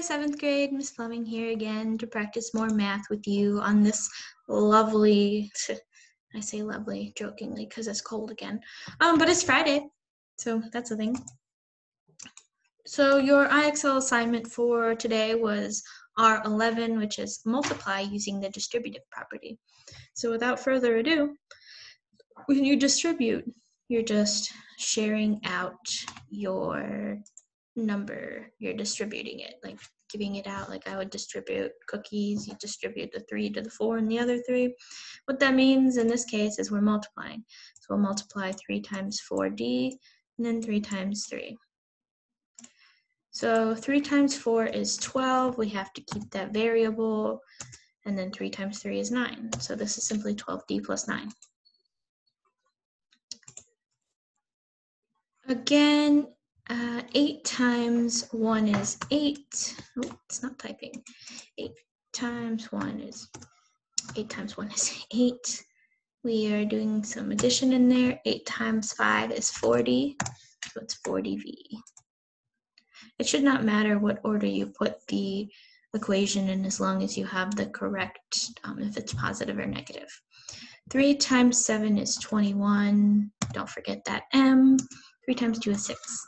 Seventh grade, Miss Fleming here again to practice more math with you on this lovely, I say lovely jokingly because it's cold again, um, but it's Friday, so that's a thing. So your IXL assignment for today was R11, which is multiply using the distributive property. So without further ado, when you distribute, you're just sharing out your number you're distributing it, like giving it out. Like I would distribute cookies, you distribute the three to the four and the other three. What that means in this case is we're multiplying. So we'll multiply three times 4D and then three times three. So 3 times 4 is 12. We have to keep that variable. And then 3 times 3 is 9. So this is simply 12d plus 9. Again, uh, 8 times 1 is 8. Oh, it's not typing. 8 times 1 is 8 times 1 is 8. We are doing some addition in there. 8 times 5 is 40. So it's 40v. It should not matter what order you put the equation in as long as you have the correct, um, if it's positive or negative. 3 times 7 is 21. Don't forget that m. 3 times 2 is 6.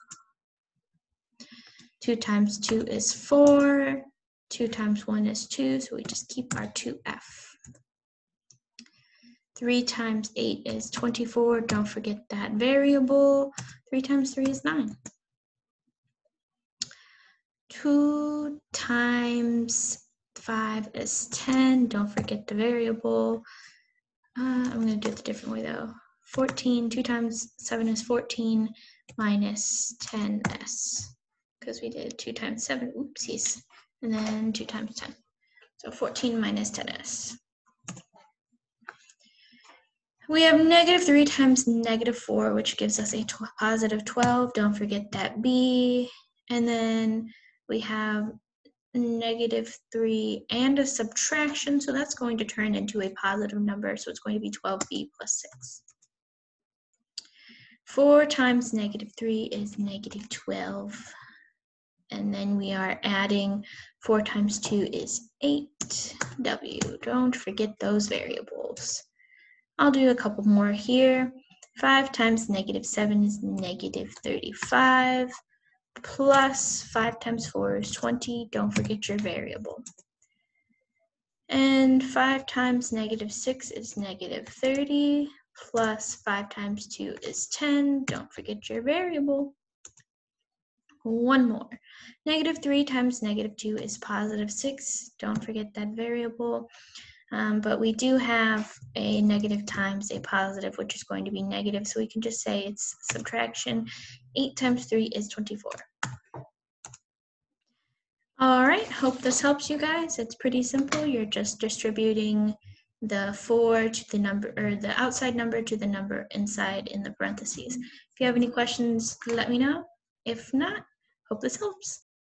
2 times 2 is 4. 2 times 1 is 2, so we just keep our 2f. 3 times 8 is 24. Don't forget that variable. 3 times 3 is 9. 2 times 5 is 10. Don't forget the variable. Uh, I'm going to do it a different way though. 14, 2 times 7 is 14 minus 10s because we did 2 times 7, oopsies, and then 2 times 10. So 14 minus 10s. We have negative 3 times negative 4, which gives us a positive 12. Don't forget that b. And then we have negative 3 and a subtraction, so that's going to turn into a positive number, so it's going to be 12b plus 6. 4 times negative 3 is negative 12 and then we are adding 4 times 2 is 8w. Don't forget those variables. I'll do a couple more here. 5 times negative 7 is negative 35, plus 5 times 4 is 20. Don't forget your variable. And 5 times negative 6 is negative 30, plus 5 times 2 is 10. Don't forget your variable. One more. Negative 3 times negative 2 is positive 6. Don't forget that variable. Um, but we do have a negative times a positive, which is going to be negative. So we can just say it's subtraction. 8 times 3 is 24. All right, hope this helps you guys. It's pretty simple. You're just distributing the 4 to the number, or the outside number to the number inside in the parentheses. If you have any questions, let me know. If not, Hope this helps.